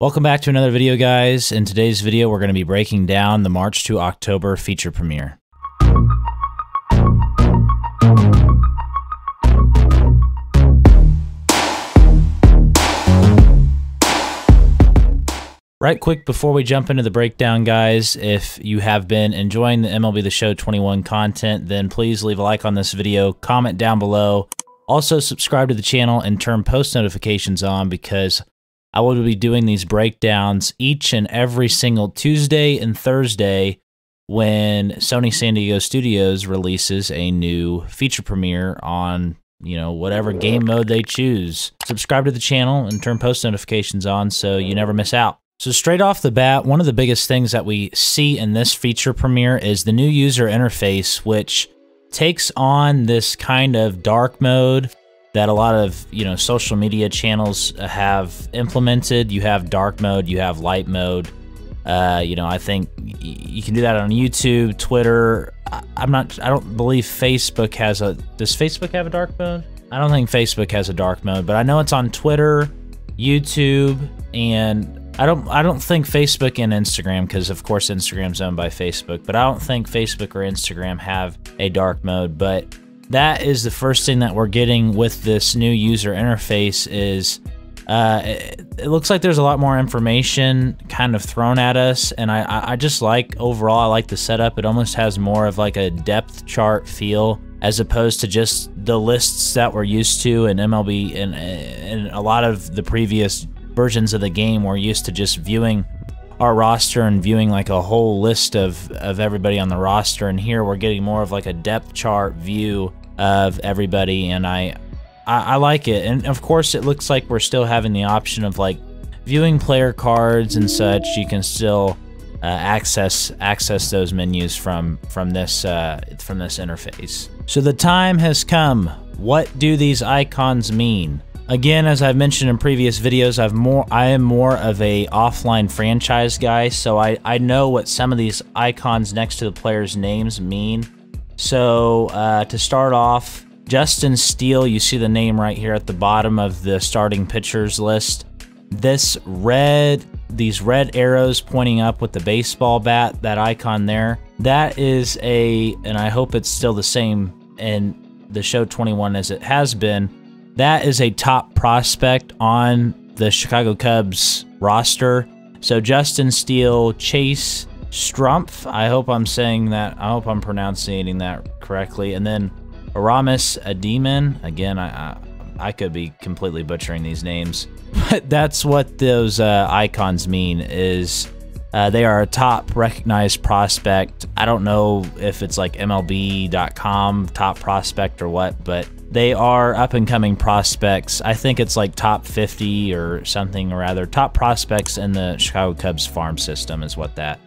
Welcome back to another video, guys. In today's video, we're going to be breaking down the March to October feature premiere. Right quick before we jump into the breakdown, guys, if you have been enjoying the MLB The Show 21 content, then please leave a like on this video, comment down below, also subscribe to the channel and turn post notifications on because I will be doing these breakdowns each and every single Tuesday and Thursday when Sony San Diego Studios releases a new feature premiere on, you know, whatever game mode they choose. Subscribe to the channel and turn post notifications on so you never miss out. So straight off the bat, one of the biggest things that we see in this feature premiere is the new user interface, which takes on this kind of dark mode that a lot of you know social media channels have implemented. You have dark mode, you have light mode. Uh, you know, I think you can do that on YouTube, Twitter. I'm not. I don't believe Facebook has a. Does Facebook have a dark mode? I don't think Facebook has a dark mode, but I know it's on Twitter, YouTube, and I don't. I don't think Facebook and Instagram, because of course Instagram's owned by Facebook, but I don't think Facebook or Instagram have a dark mode. But that is the first thing that we're getting with this new user interface is uh, it, it, looks like there's a lot more information kind of thrown at us and I, I just like overall I like the setup. It almost has more of like a depth chart feel as opposed to just the lists that we're used to in MLB and, and a lot of the previous versions of the game. We're used to just viewing our roster and viewing like a whole list of, of everybody on the roster and here we're getting more of like a depth chart view of everybody, and I, I, I like it. And of course, it looks like we're still having the option of like viewing player cards and such. You can still uh, access access those menus from from this uh, from this interface. So the time has come. What do these icons mean? Again, as I've mentioned in previous videos, I've more I am more of a offline franchise guy, so I, I know what some of these icons next to the players' names mean. So uh, to start off, Justin Steele, you see the name right here at the bottom of the starting pitchers list. This red, these red arrows pointing up with the baseball bat, that icon there, that is a, and I hope it's still the same in the show 21 as it has been, that is a top prospect on the Chicago Cubs roster. So Justin Steele, Chase Strumpf. I hope I'm saying that. I hope I'm pronouncing that correctly. And then Aramis Ademan. Again, I, I, I could be completely butchering these names, but that's what those uh, icons mean. Is uh, they are a top recognized prospect. I don't know if it's like MLB.com top prospect or what, but they are up and coming prospects. I think it's like top 50 or something, or rather, top prospects in the Chicago Cubs farm system is what that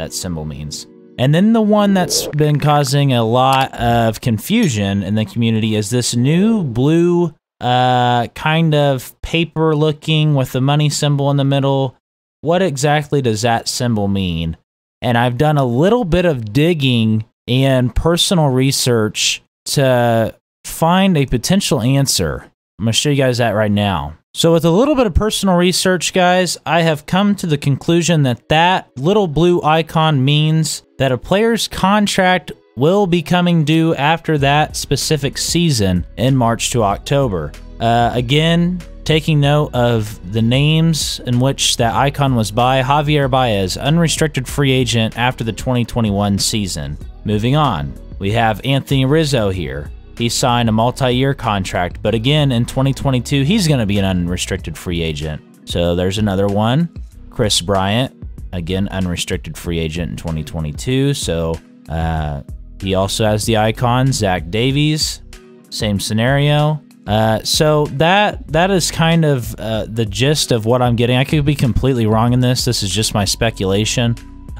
that symbol means. And then the one that's been causing a lot of confusion in the community is this new blue uh, kind of paper looking with the money symbol in the middle. What exactly does that symbol mean? And I've done a little bit of digging and personal research to find a potential answer. I'm going to show you guys that right now. So with a little bit of personal research, guys, I have come to the conclusion that that little blue icon means that a player's contract will be coming due after that specific season in March to October. Uh, again, taking note of the names in which that icon was by Javier Baez, unrestricted free agent after the 2021 season. Moving on, we have Anthony Rizzo here. He signed a multi year contract, but again, in 2022, he's going to be an unrestricted free agent. So there's another one. Kris Bryant, again, unrestricted free agent in 2022. So uh, he also has the icon. Zach Davies, same scenario. Uh, so that that is kind of uh, the gist of what I'm getting. I could be completely wrong in this. This is just my speculation,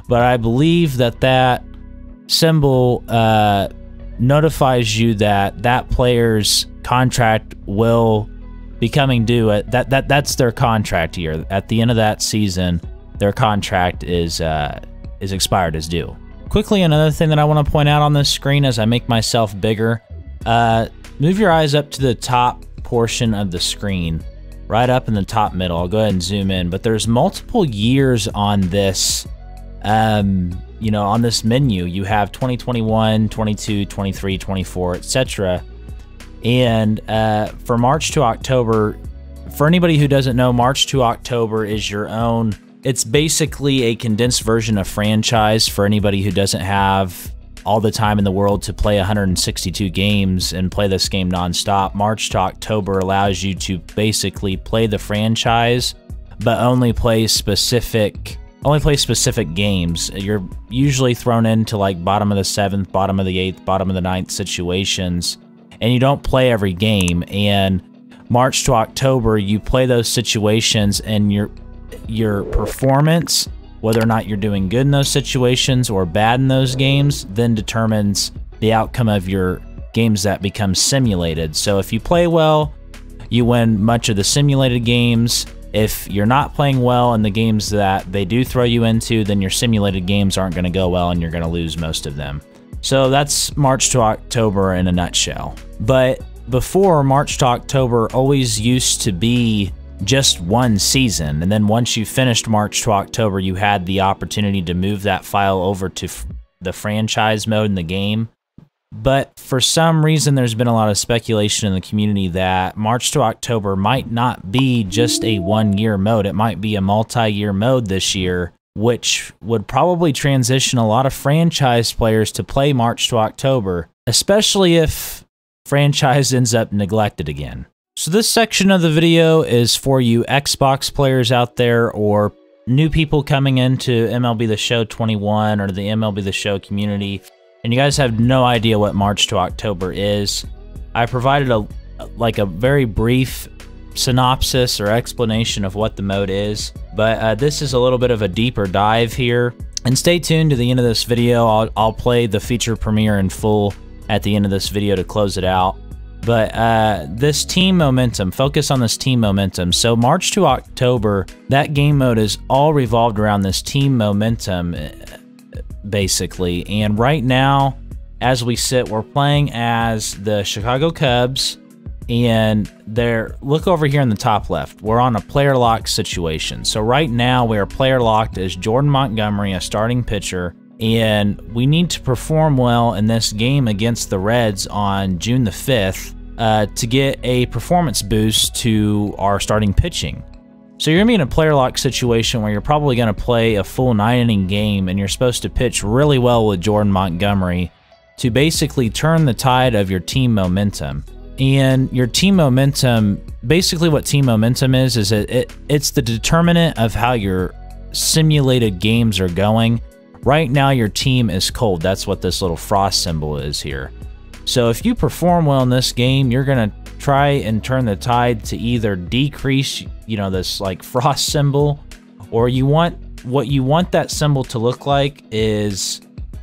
but I believe that that symbol uh, notifies you that that player's contract will be coming due at that that that's their contract year. At the end of that season, their contract is uh, is expired is due. Quickly, another thing that I want to point out on this screen as I make myself bigger, uh, move your eyes up to the top portion of the screen. right up in the top middle. I'll go ahead and zoom in, but there's multiple years on this um, you know, on this menu. You have 2021, 22, 23, 24, etc. And uh, for March to October, for anybody who doesn't know, March to October is your own. It's basically a condensed version of franchise for anybody who doesn't have all the time in the world to play 162 games and play this game nonstop. March to October allows you to basically play the franchise, but only play specific only play specific games. You're usually thrown into like bottom of the seventh, bottom of the eighth, bottom of the ninth situations, and you don't play every game. And March to October, you play those situations, and your your performance whether or not you're doing good in those situations or bad in those games then determines the outcome of your games that become simulated. So if you play well, you win much of the simulated games. If you're not playing well in the games that they do throw you into, then your simulated games aren't going to go well and you're going to lose most of them. So that's March to October in a nutshell. But before, March to October always used to be just one season. And then once you finished March to October, you had the opportunity to move that file over to the franchise mode in the game. But for some reason, there's been a lot of speculation in the community that March to October might not be just a one year mode. It might be a multi year mode this year, which would probably transition a lot of franchise players to play March to October, especially if franchise ends up neglected again. So this section of the video is for you Xbox players out there or new people coming into MLB The Show 21 or the MLB The Show community, and you guys have no idea what March to October is. I provided a like a very brief synopsis or explanation of what the mode is, but uh, this is a little bit of a deeper dive here. And stay tuned to the end of this video. I'll, I'll play the feature premiere in full at the end of this video to close it out. But uh, this team momentum, focus on this team momentum. So March to October, that game mode is all revolved around this team momentum, basically. And right now, as we sit, we're playing as the Chicago Cubs. And there, look over here in the top left. We're on a player lock situation. So right now, we are player locked as Jordan Montgomery, a starting pitcher, and we need to perform well in this game against the Reds on June the 5th uh, to get a performance boost to our starting pitching. So you're going to be in a player lock situation where you're probably going to play a full nine inning game and you're supposed to pitch really well with Jordan Montgomery to basically turn the tide of your team momentum. And your team momentum, basically what team momentum is, is it, it it's the determinant of how your simulated games are going Right now, your team is cold. That's what this little frost symbol is here. So if you perform well in this game, you're going to try and turn the tide to either decrease, you know, this like frost symbol, or you want what you want that symbol to look like is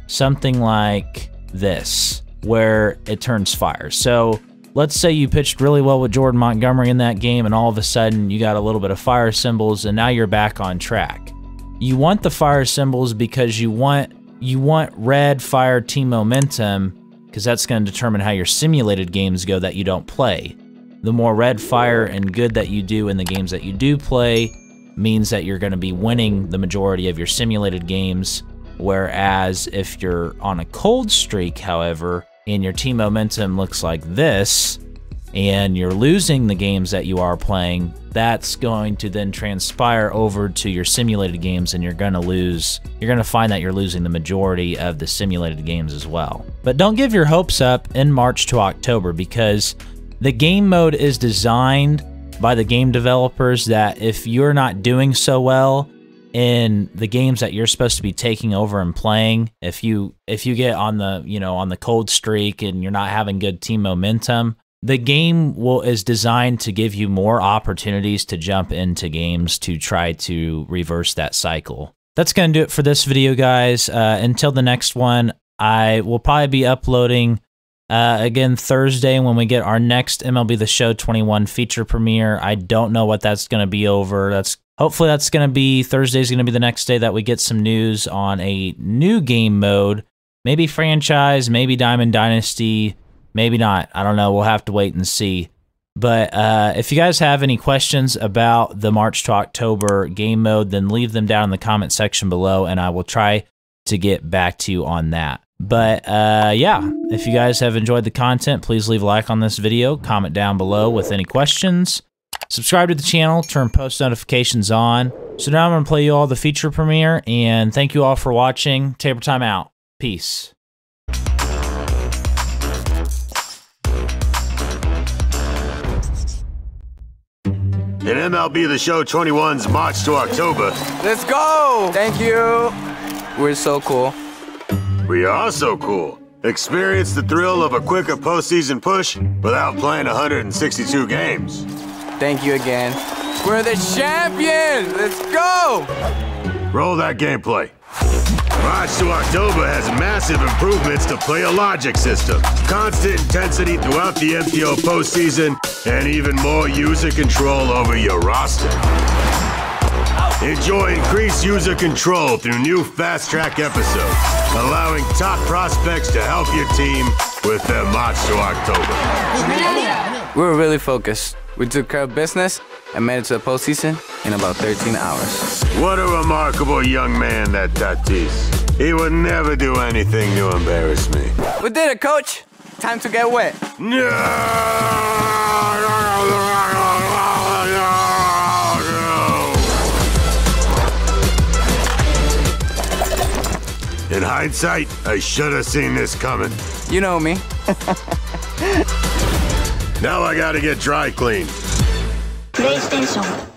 something like this, where it turns fire. So let's say you pitched really well with Jordan Montgomery in that game, and all of a sudden you got a little bit of fire symbols, and now you're back on track. You want the fire symbols because you want you want red fire team momentum because that's going to determine how your simulated games go that you don't play. The more red fire and good that you do in the games that you do play means that you're going to be winning the majority of your simulated games. Whereas if you're on a cold streak, however, and your team momentum looks like this, and you're losing the games that you are playing, that's going to then transpire over to your simulated games and you're going to lose. You're going to find that you're losing the majority of the simulated games as well. But don't give your hopes up in March to October because the game mode is designed by the game developers that if you're not doing so well in the games that you're supposed to be taking over and playing, if you if you get on the, you know, on the cold streak and you're not having good team momentum, the game will is designed to give you more opportunities to jump into games to try to reverse that cycle. That's going to do it for this video, guys. Uh, until the next one, I will probably be uploading uh, again Thursday when we get our next MLB The Show 21 feature premiere. I don't know what that's going to be over. That's hopefully that's going to be Thursday's going to be the next day that we get some news on a new game mode, maybe franchise, maybe Diamond Dynasty Maybe not. I don't know. We'll have to wait and see. But uh, if you guys have any questions about the March to October game mode, then leave them down in the comment section below, and I will try to get back to you on that. But uh, yeah, if you guys have enjoyed the content, please leave a like on this video, comment down below with any questions, subscribe to the channel, turn post notifications on. So now I'm going to play you all the feature premiere, and thank you all for watching. Tabortime out. Peace. In MLB The Show 21's March to October, Let's go! Thank you. We're so cool. we are so cool. Experience the thrill of a quicker postseason push without playing 162 games. Thank you again. We're the champions! Let's go! Roll that gameplay. March to October has massive improvements to Player Logic system, constant intensity throughout the MTO postseason, and even more user control over your roster. Enjoy increased user control through new fast track episodes, allowing top prospects to help your team with their March to October. We were really focused. We took care of business and made it to the postseason in about 13 hours. What a remarkable young man that Tatis. He would never do anything to embarrass me. We did it, coach. Time to get wet. In hindsight, I should have seen this coming. You know me. now I gotta get dry clean. PlayStation.